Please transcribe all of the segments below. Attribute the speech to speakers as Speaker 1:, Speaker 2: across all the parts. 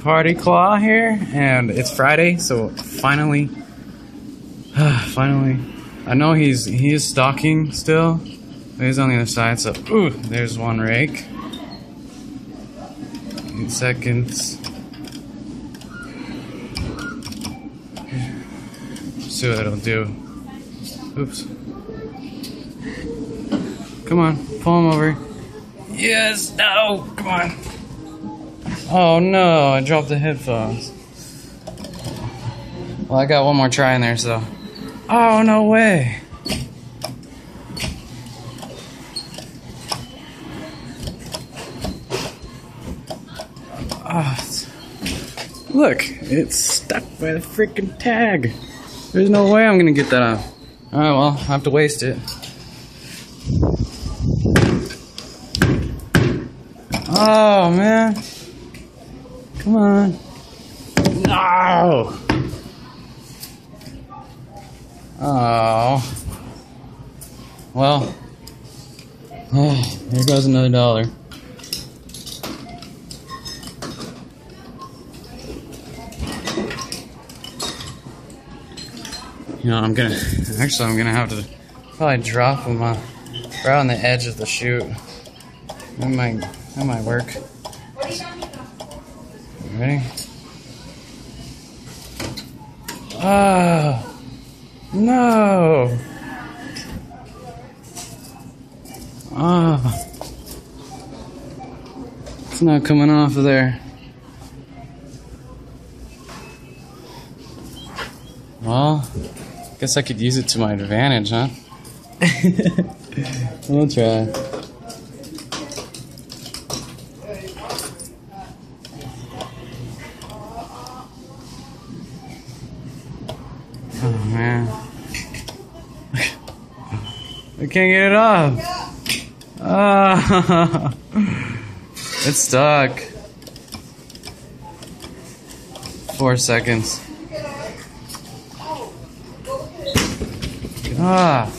Speaker 1: Party Claw here, and it's Friday, so finally, finally, I know he's he is stalking still. He's on the other side, so ooh, there's one rake. Eight seconds. See what it'll do. Oops. Come on, pull him over. Yes, no, come on. Oh no, I dropped the headphones. Well, I got one more try in there, so. Oh, no way. Ah, look, it's stuck by the freaking tag. There's no way I'm gonna get that off. Alright, well, I have to waste it. Oh, man. Come on. No! Oh. Well. Oh, there goes another dollar. You know, I'm gonna actually I'm gonna have to probably drop them uh, right on the edge of the chute. That might that might work. Ready? Ah, no. Ah, it's not coming off of there. Well, guess I could use it to my advantage, huh? we'll try. Oh man. I can't get it off. Ah, it's stuck. Four seconds. Ah.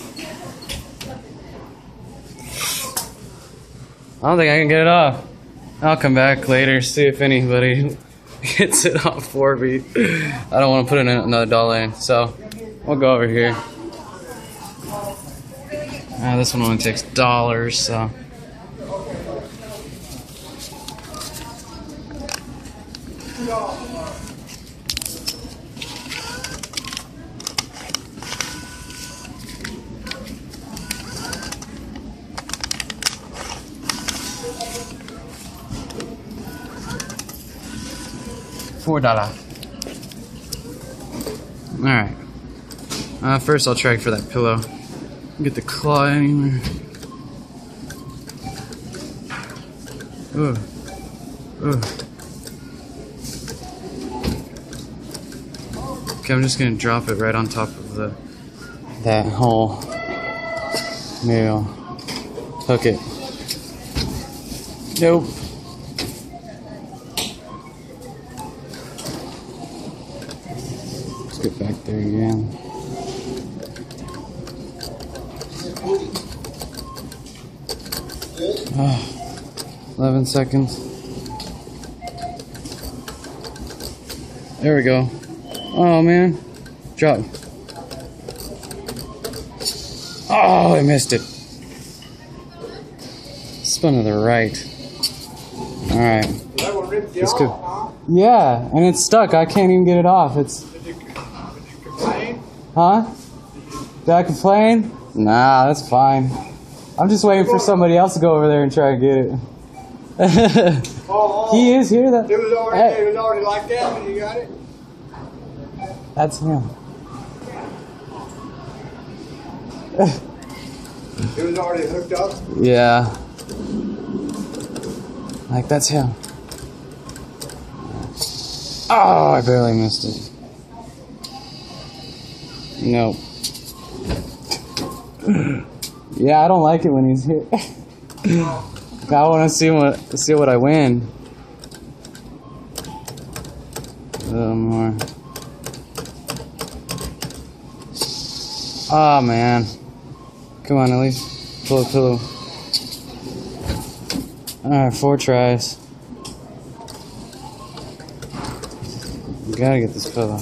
Speaker 1: I don't think I can get it off. I'll come back later, see if anybody gets it off for me. I don't want to put in another dollar in, so we'll go over here. Ah, this one only takes dollars, so. Four dollar. All right. Uh, first, I'll try for that pillow. Get the anywhere. Ooh. Ooh. Okay, I'm just gonna drop it right on top of the that hole. Maybe I'll hook it. Nope. Let's get back there again. Oh, 11 seconds. There we go. Oh man. Drop. Oh, I missed it. Spun to the right. Alright.
Speaker 2: Huh?
Speaker 1: Yeah, and it's stuck. I can't even get it off. It's.
Speaker 2: Did you, did you complain?
Speaker 1: Huh? Did I complain? Nah, that's fine. I'm just waiting for somebody else to go over there and try and get it.
Speaker 2: Oh, oh.
Speaker 1: he is here. though.
Speaker 2: It was already,
Speaker 1: Hey.
Speaker 2: it was already like that when you got it?
Speaker 1: that's him.
Speaker 2: It was already hooked up?
Speaker 1: Yeah. Like that's him. Oh, I barely missed it. Nope. yeah, I don't like it when he's here. I want to see what see what I win. A little more. Oh man. Come on, at least pull a pillow. Alright, four tries. Gotta get this pillow.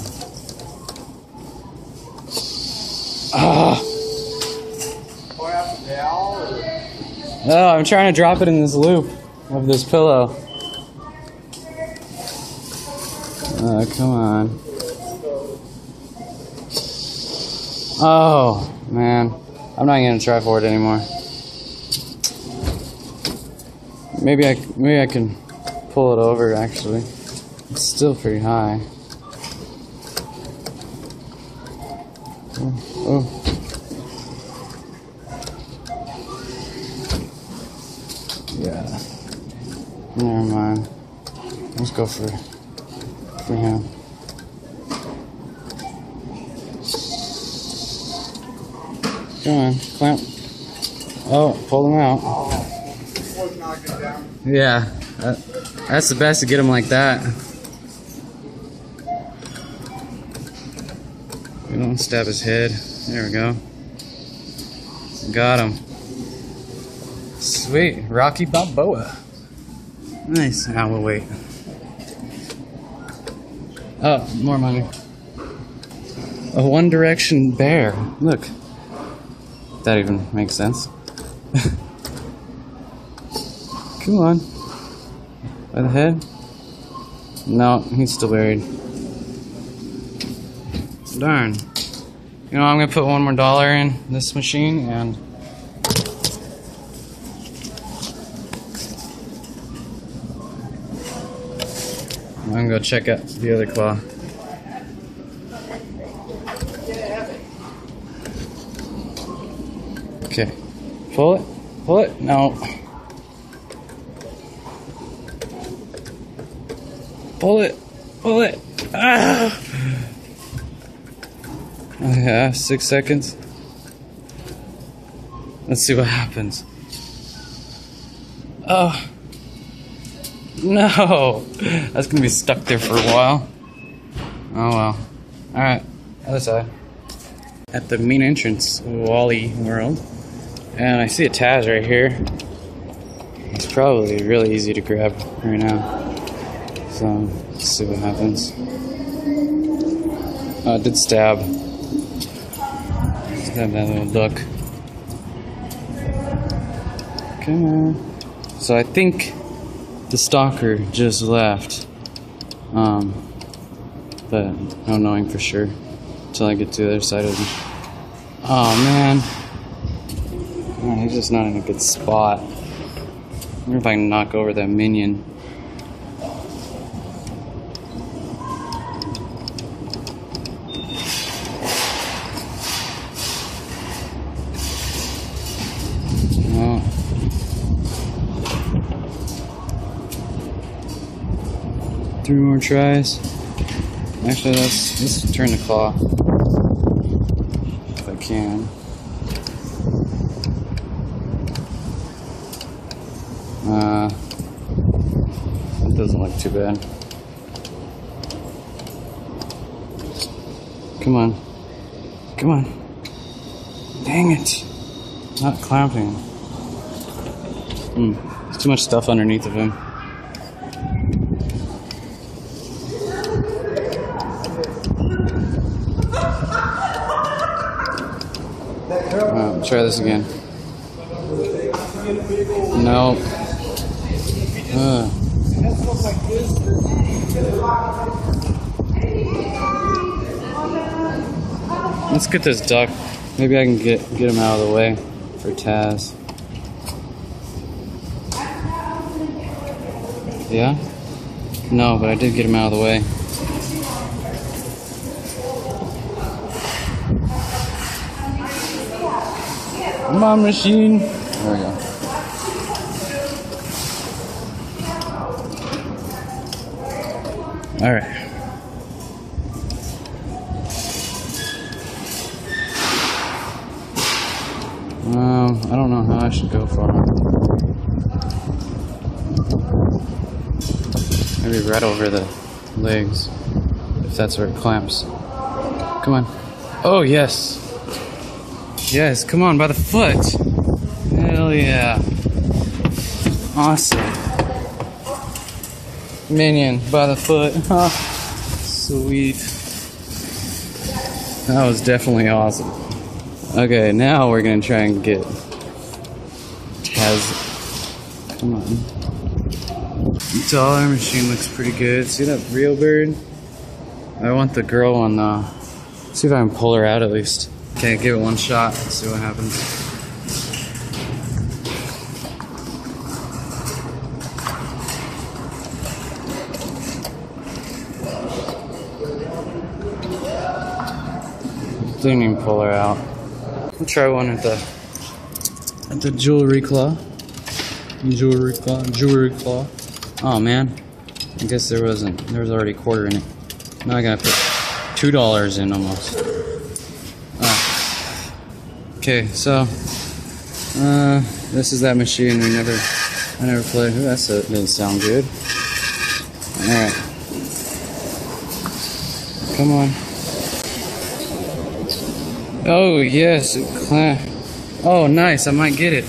Speaker 1: Ah! Oh, I'm trying to drop it in this loop of this pillow. Oh, come on. Oh, man. I'm not gonna try for it anymore. Maybe I maybe I can pull it over actually. It's still pretty high. Oh, oh. Never mind. Let's go for for him. Come on, clamp. Oh, pull him out. Yeah, that, that's the best to get him like that. We don't stab his head. There we go. Got him. Sweet, Rocky Balboa. Nice. Now we'll wait. Oh, more money. A One Direction bear. Look. That even makes sense. Come on. By the head? No, he's still buried. Darn. You know, I'm gonna put one more dollar in this machine and. I'm gonna go check out the other claw. Okay. Pull it. Pull it. No. Pull it. Pull it. Ah! Yeah, six seconds. Let's see what happens. Oh. No. That's gonna be stuck there for a while. Oh well. Alright, other side. Uh, at the main entrance of Wally World. And I see a Taz right here. It's probably really easy to grab right now. So, let's see what happens. Oh, it did stab. Stab that little duck. Come on. So I think the stalker just left. Um, but no knowing for sure until I get to the other side of him. Oh man. Oh, he's just not in a good spot. I wonder if I can knock over that minion. Oh. Three more tries. Actually, let's let's turn the claw if I can. Uh, it doesn't look too bad. Come on, come on! Dang it! Not clamping. Hmm. There's too much stuff underneath of him. Uh, try this again. No. Uh. Let's get this duck. Maybe I can get get him out of the way for Taz. Yeah? No, but I did get him out of the way. Come on, machine. There we go. All right. Um, I don't know how I should go for him. Maybe right over the legs, if that's where it clamps. Come on. Oh, yes. Yes, come on, by the foot. Hell yeah. Awesome. Minion, by the foot. Sweet. That was definitely awesome. Okay, now we're gonna try and get Taz. Come on. Dollar machine looks pretty good. See that real bird? I want the girl on the. See if I can pull her out at least. Okay, give it one shot. See what happens. Didn't even pull her out. I'll try one at the at the jewelry claw. Jewelry claw. Jewelry claw. Oh man. I guess there wasn't there was already a quarter in it. Now I gotta put two dollars in almost. Okay, so uh this is that machine we never I never played. Ooh, that's a, didn't sound good. Alright. Come on. Oh yes, Oh nice, I might get it.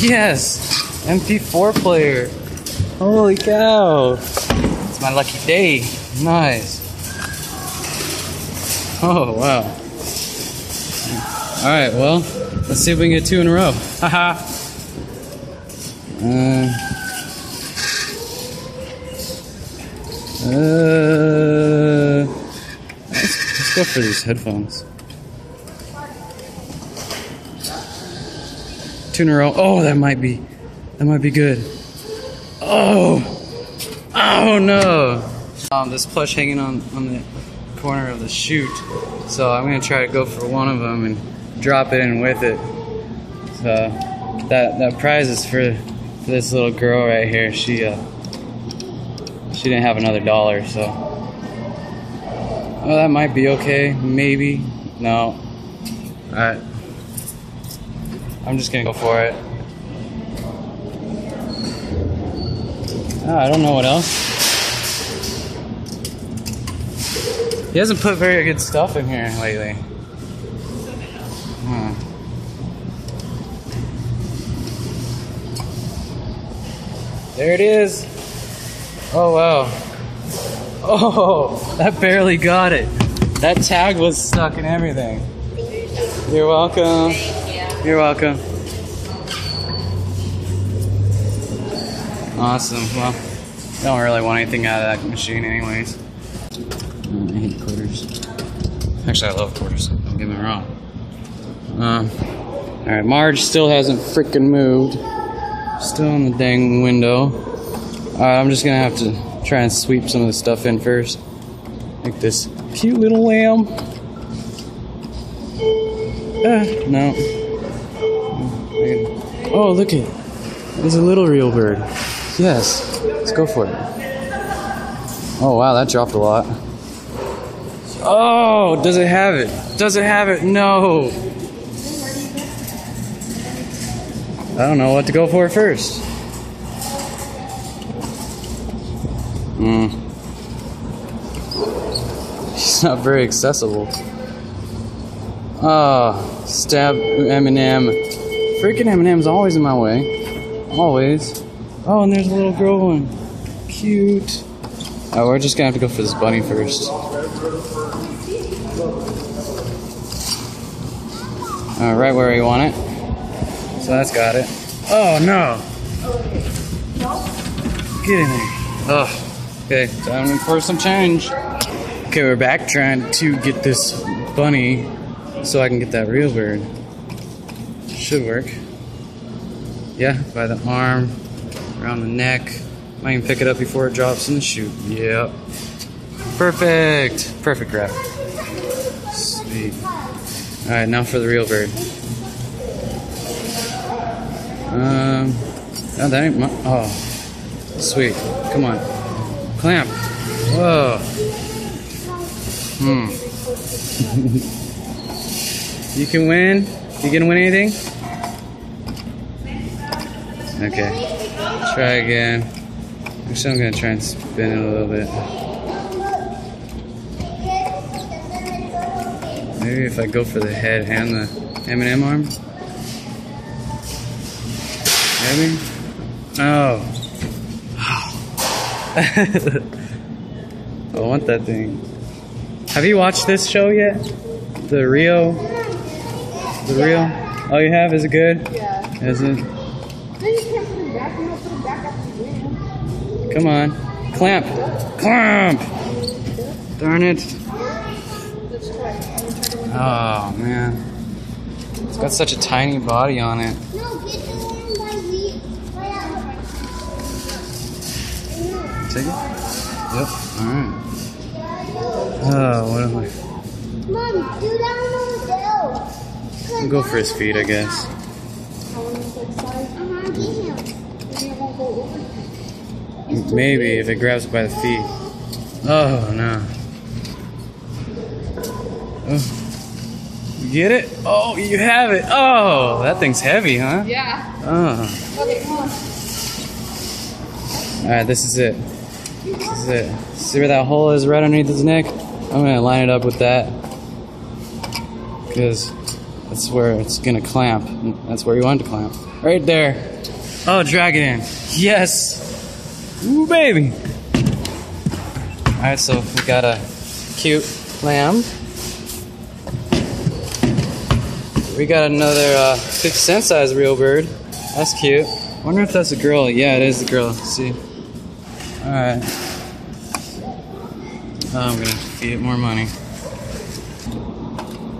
Speaker 1: Yes! MP4 player. Holy cow. It's my lucky day. Nice. Oh wow. Alright, well, let's see if we can get two in a row. Haha. uh, uh, let's, let's go for these headphones. Two in a row. Oh, that might be, that might be good. Oh, oh no. Um, this plush hanging on on the corner of the chute, so I'm gonna try to go for one of them and drop it in with it. So that that prize is for, this little girl right here. She uh, she didn't have another dollar, so oh, that might be okay. Maybe no. All right. I'm just gonna go for it. Ah, I don't know what else. He hasn't put very good stuff in here lately. There it is. Oh wow. Oh, that barely got it. That tag was stuck in everything. You're welcome. You're welcome. Awesome. Well, I don't really want anything out of that machine, anyways. I hate quarters. Actually, I love quarters. Don't get me wrong. Um, all right, Marge still hasn't freaking moved. Still in the dang window. Uh, I'm just gonna have to try and sweep some of the stuff in first. Like this cute little lamb. Ah, no. Oh, look it. There's a little real bird. Yes. Let's go for it. Oh, wow, that dropped a lot. Oh, does it have it? Does it have it? No. I don't know what to go for first. Hmm. He's not very accessible. Ah, stab M&M. Freaking M&M's always in my way. Always. Oh, and there's a little girl one. Cute. Oh, we're just gonna have to go for this bunny first. Uh, right where we want it. So that's got it. Oh no! Get in there. Oh. Okay, time for some change. Okay, we're back trying to get this bunny so I can get that real bird. Should work. Yeah, by the arm, around the neck. Might even pick it up before it drops in the chute. Yep. Perfect. Perfect grab. Sweet. Alright, now for the real bird. Um, that ain't oh, sweet. Come on. Clamp. Whoa. Hmm. you can win? You gonna win anything? Okay. Try again. Actually, I'm gonna try and spin it a little bit. Maybe if I go for the head and the M&M arm. Maybe. Oh. I want that thing. Have you watched this show yet? The Rio? The Rio? Oh, you have? Is it good?
Speaker 3: Yeah.
Speaker 1: Is it?
Speaker 3: Then you can't put it back. You don't put it back after you win.
Speaker 1: Come on. Clamp. Clamp! Darn it.
Speaker 3: Let's try. I'm gonna try to win.
Speaker 1: Oh, man. It's got such a tiny body on it. Yep. Alright. Oh, what am I?
Speaker 4: Mom, do that one over there.
Speaker 1: I'll go for his feet, I guess.
Speaker 3: I want to like size.
Speaker 4: I'm gonna get him.
Speaker 3: Maybe it won't go over.
Speaker 1: Maybe if it grabs it by the feet. Oh, no. Oh. You get it? Oh, you have it. Oh, that thing's heavy, huh?
Speaker 3: Yeah.
Speaker 1: Oh.
Speaker 3: Okay, come on.
Speaker 1: Alright, this is it. Is it. See where that hole is right underneath his neck? I'm gonna line it up with that. Because that's where it's gonna clamp. That's where you want it to clamp. Right there. Oh, drag it in. Yes! Ooh, baby! Alright, so we got a cute lamb. We got another uh, 50 cent size real bird. That's cute. Wonder if that's a girl. Yeah, it is the girl. Let's see. Alright. I'm gonna feed it more money.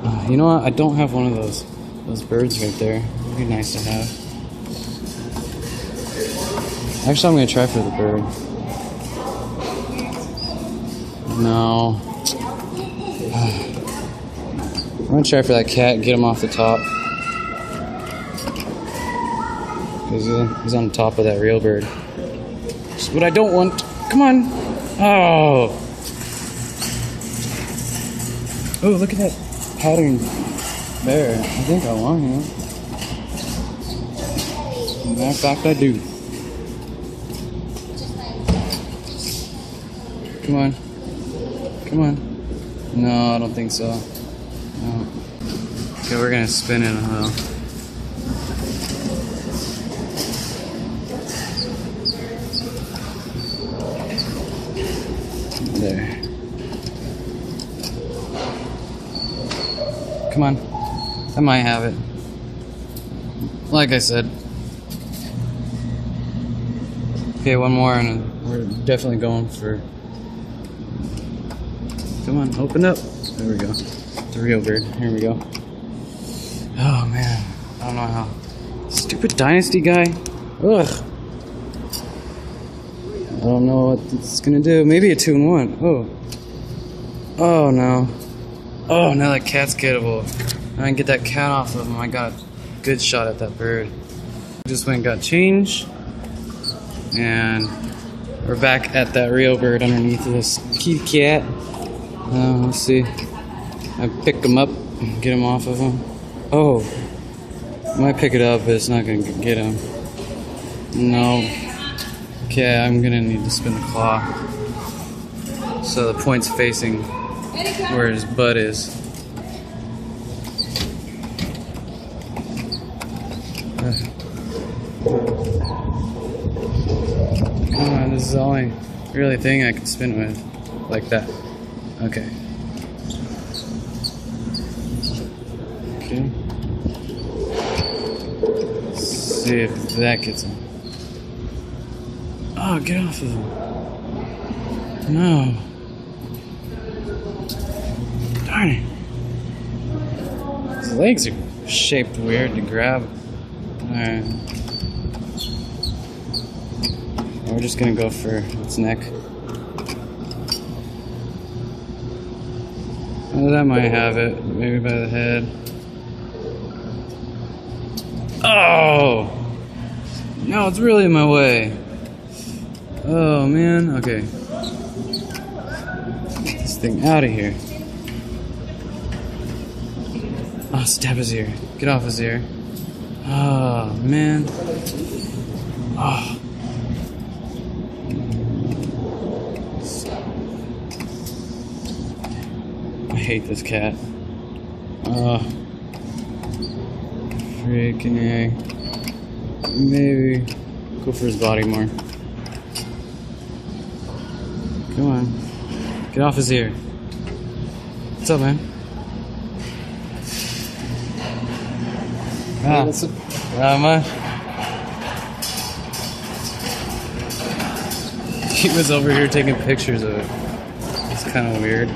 Speaker 1: Uh, you know what? I don't have one of those those birds right there. It'd be nice to have. Actually, I'm gonna try for the bird. No. I'm gonna try for that cat get him off the top. Because he's on top of that real bird. Just what I don't want. Come on. Oh. Oh, look at that pattern there. I think I want him. Matter of fact, I do. Come on. Come on. No, I don't think so. No. Okay, we're gonna spin it though. There. Come on. I might have it. Like I said. Okay, one more and we're definitely going for. Come on, open up. There we go. The real bird. Here we go. Oh man. I don't know how. Stupid dynasty guy. Ugh. I don't know what it's gonna do. Maybe a two and one. Oh. Oh no. Oh, now that cat's gettable. I can get that cat off of him. I got a good shot at that bird. Just went and got change. And we're back at that real bird underneath this kitty cat. Uh, let's see. I pick him up, and get him off of him. Oh. Might pick it up, but it's not gonna get him. No. Okay, I'm gonna need to spin the claw. So the point's facing where his butt is. On, this is the only really thing I can spin with. Like that. Okay. Okay. Let's see if that gets him. Oh, get off of him. No. Darn it. His legs are shaped weird to grab. Alright. We're just gonna go for its neck. Oh, that might have it. Maybe by the head. Oh! No, it's really in my way. Oh man, okay. Get this thing out of here. Oh, stab his ear. Get off his ear. Oh, man. Oh. I hate this cat. Oh. Freaking A. Maybe go for his body more. Come on. Get off his ear. What's up, man? Ah, not much. He was over here taking pictures of it. It's kind of weird.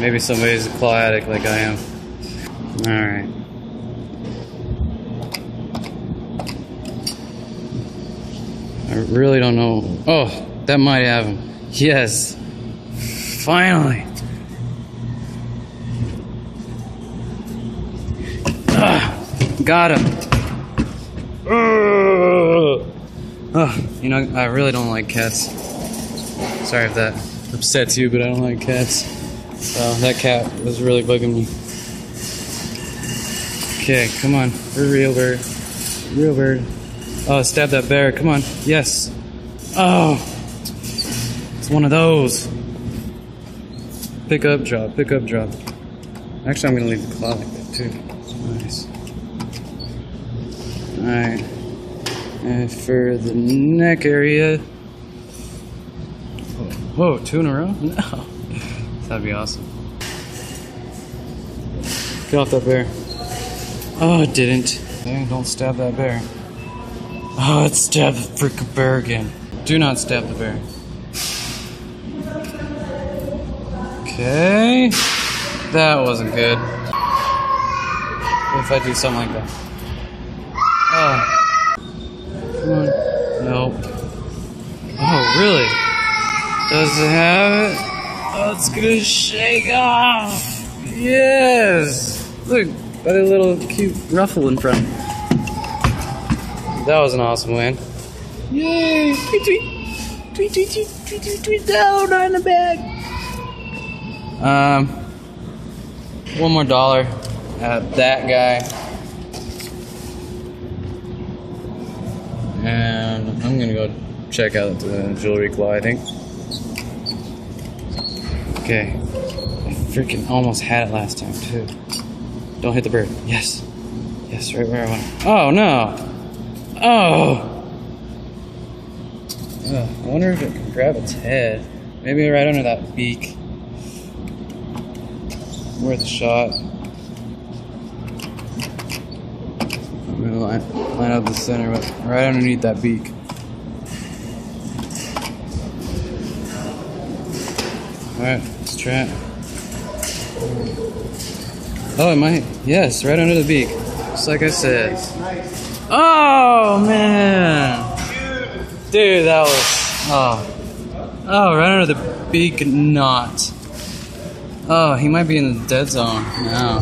Speaker 1: Maybe somebody's a claw addict like I am. Alright. I really don't know. Oh, that might have him. Yes. Finally. Got him. Ugh. Oh, you know, I really don't like cats. Sorry if that upsets you, but I don't like cats. So that cat was really bugging me. Okay, come on. We're real bird. Real bird. Oh, stab that bear. Come on. Yes. Oh. It's one of those. Pick up, drop, pick up, drop. Actually, I'm gonna leave the claw like that too. Nice. Alright. And for the neck area. Whoa, two in a row? No. That'd be awesome. Get off that bear. Oh, it didn't. Dang, don't stab that bear. Oh, it stabbed the freaking bear again. Do not stab the bear. Okay. That wasn't good. If I do something like that? Oh. Come on. Nope. Oh, really? Does it have it? Oh, it's gonna shake off. Yes. Look, got a little cute ruffle in front. That was an awesome win. Yay! Tweet, tweet, tweet, tweet, tweet, tweet, tweet, tweet down on the bag. Um, one more dollar at that guy. I'm gonna go check out the jewelry claw, I think. Okay. I freaking almost had it last time, too. Don't hit the bird. Yes. Yes, right where I want. Oh, no. Oh. Ugh, I wonder if it can grab its head. Maybe right under that beak. Worth a shot. I'm gonna line, line up the center, but right underneath that beak. Alright, let's try it. Oh, it might. Yes, right under the beak. Just like I said. Oh, man. Dude, that was. Oh. Oh, right under the beak knot. Oh, he might be in the dead zone now.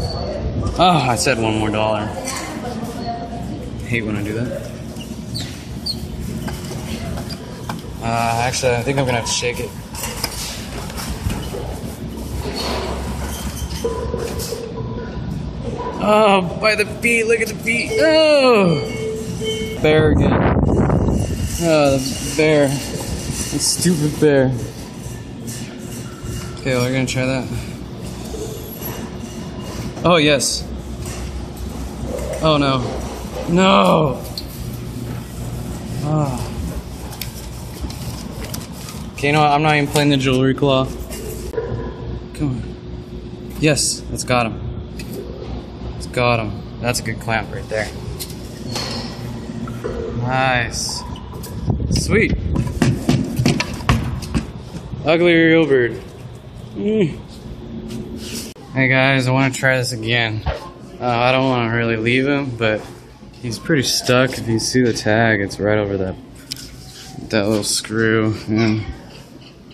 Speaker 1: Oh, I said one more dollar. hate when I do that. Uh, actually, I think I'm gonna have to shake it. Oh, by the feet, look at the feet. Oh! Bear again. Oh, the bear. The stupid bear. Okay, we're gonna try that. Oh, yes. Oh, no. No! Oh. Okay, you know what? I'm not even playing the jewelry claw. Come on. Yes, that's got him. Got him. That's a good clamp right there. Nice. Sweet. Ugly real bird. Mm. Hey guys, I want to try this again. Uh, I don't want to really leave him, but he's pretty stuck. If you see the tag, it's right over that that little screw, and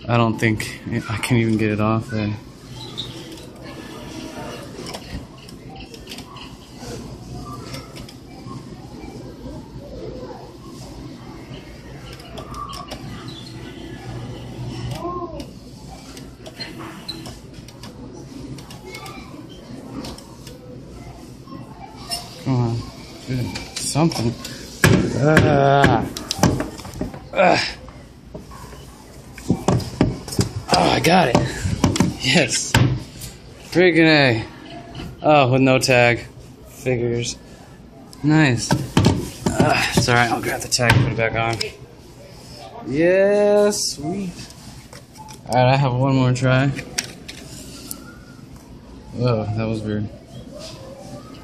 Speaker 1: I don't think I can even get it off there. Come on, do something. Ah. Ah. Oh, I got it. Yes. Freaking A. Oh, with no tag. Figures. Nice. Ah, it's alright, I'll grab the tag and put it back on. Yeah, sweet. Alright, I have one more try. Whoa, that was weird.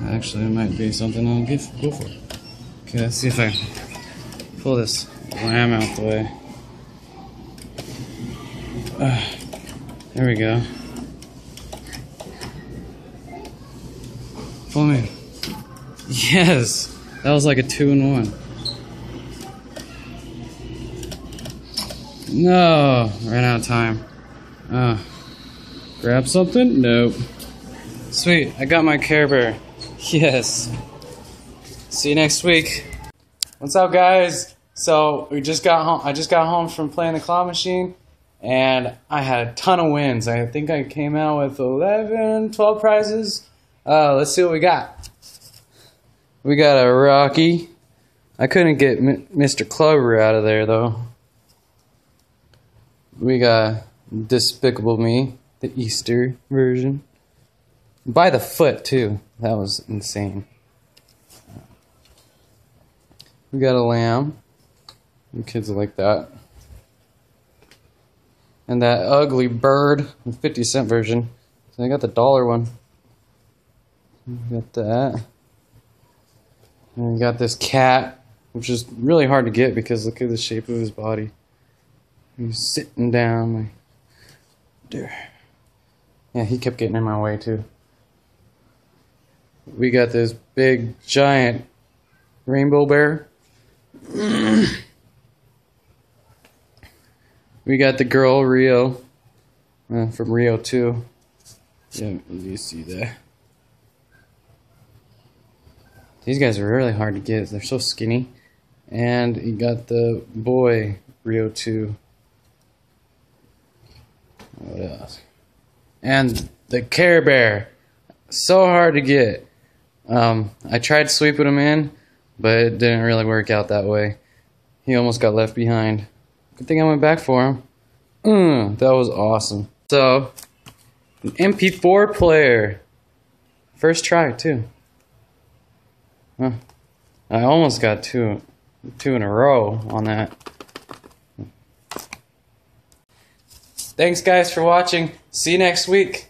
Speaker 1: Actually, it might be something I'll give, go for. Okay, let's see if I can pull this lamb out the way. Uh, there we go. Me. Yes! That was like a two in one. No! Ran out of time. Uh, grab something? Nope. Sweet, I got my Care Bear. Yes. See you next week. What's up, guys? So we just got home. I just got home from playing the claw machine, and I had a ton of wins. I think I came out with 11, 12 prizes. Uh, let's see what we got. We got a Rocky. I couldn't get M- Mr. Clover out of there though. We got Despicable Me, the Easter version. By the foot too. That was insane. We got a lamb. The kids like that. And that ugly bird, the 50 cent version. So I got the dollar one. Got that. And we got this cat, which is really hard to get because look at the shape of his body. He's sitting down like there. Yeah, he kept getting in my way too. We got this big giant rainbow bear. we got the girl Rio uh, from Rio 2. Yeah, you see that. These guys are really hard to get. They're so skinny. And you got the boy Rio 2. What else? And the Care Bear. So hard to get. Um, I tried sweeping him in, but it didn't really work out that way. He almost got left behind. Good thing I went back for him. Mm, that was awesome. So, an MP4 player. First try, too. Huh. I almost got two, two in a row on that. Thanks, guys, for watching. See you next week.